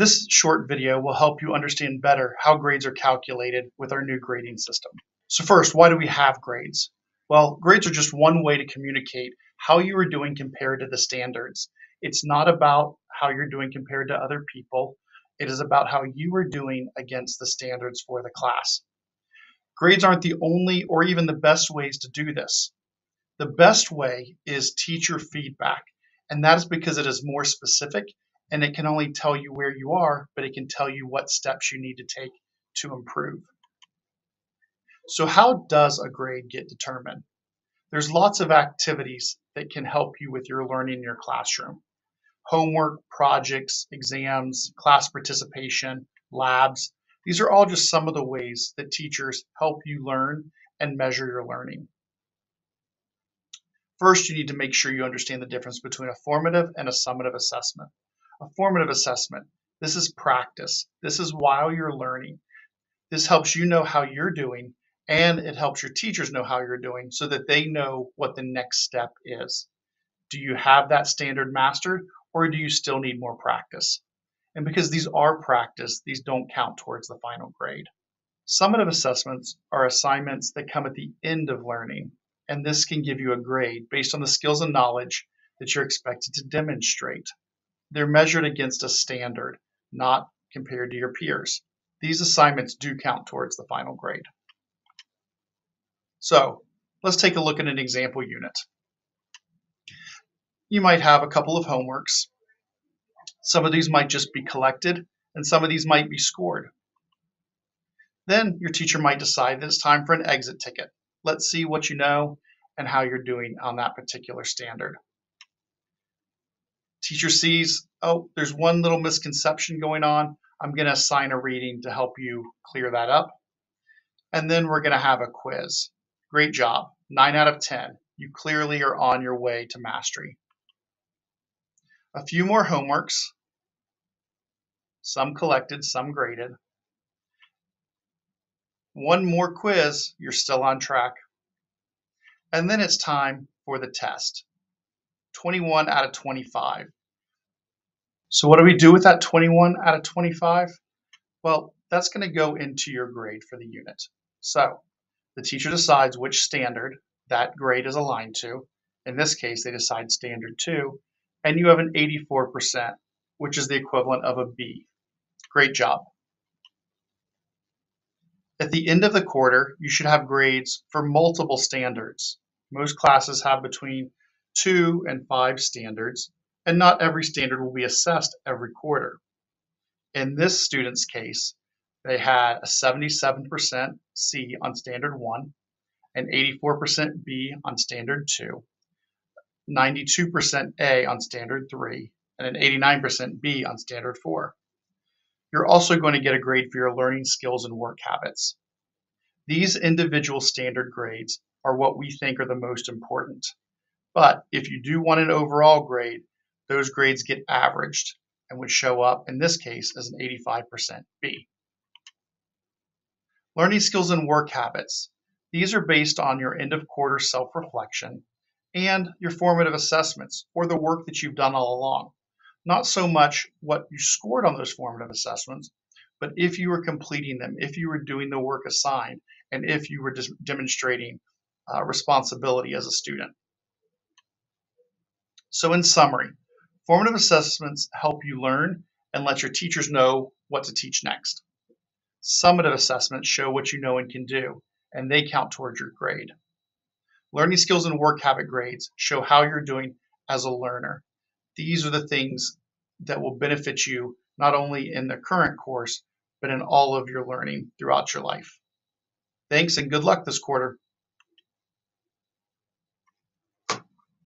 This short video will help you understand better how grades are calculated with our new grading system. So first, why do we have grades? Well, grades are just one way to communicate how you are doing compared to the standards. It's not about how you're doing compared to other people. It is about how you are doing against the standards for the class. Grades aren't the only or even the best ways to do this. The best way is teacher feedback, and that is because it is more specific and it can only tell you where you are, but it can tell you what steps you need to take to improve. So how does a grade get determined? There's lots of activities that can help you with your learning in your classroom. Homework, projects, exams, class participation, labs, these are all just some of the ways that teachers help you learn and measure your learning. First, you need to make sure you understand the difference between a formative and a summative assessment. A formative assessment, this is practice. This is while you're learning. This helps you know how you're doing and it helps your teachers know how you're doing so that they know what the next step is. Do you have that standard mastered or do you still need more practice? And because these are practice, these don't count towards the final grade. Summative assessments are assignments that come at the end of learning and this can give you a grade based on the skills and knowledge that you're expected to demonstrate. They're measured against a standard, not compared to your peers. These assignments do count towards the final grade. So let's take a look at an example unit. You might have a couple of homeworks. Some of these might just be collected and some of these might be scored. Then your teacher might decide that it's time for an exit ticket. Let's see what you know and how you're doing on that particular standard. Teacher sees, oh, there's one little misconception going on. I'm going to assign a reading to help you clear that up. And then we're going to have a quiz. Great job. 9 out of 10. You clearly are on your way to mastery. A few more homeworks. Some collected, some graded. One more quiz, you're still on track. And then it's time for the test. 21 out of 25. So what do we do with that 21 out of 25? Well, that's going to go into your grade for the unit. So the teacher decides which standard that grade is aligned to. In this case, they decide standard 2, and you have an 84%, which is the equivalent of a B. Great job. At the end of the quarter, you should have grades for multiple standards. Most classes have between two and five standards, and not every standard will be assessed every quarter. In this student's case, they had a 77% C on standard one, an 84% B on standard two, 92% A on standard three, and an 89% B on standard four. You're also going to get a grade for your learning skills and work habits. These individual standard grades are what we think are the most important. But if you do want an overall grade, those grades get averaged and would show up, in this case, as an 85% B. Learning skills and work habits. These are based on your end of quarter self-reflection and your formative assessments or the work that you've done all along. Not so much what you scored on those formative assessments, but if you were completing them, if you were doing the work assigned, and if you were demonstrating uh, responsibility as a student. So in summary, formative assessments help you learn and let your teachers know what to teach next. Summative assessments show what you know and can do, and they count towards your grade. Learning skills and work habit grades show how you're doing as a learner these are the things that will benefit you not only in the current course, but in all of your learning throughout your life. Thanks and good luck this quarter.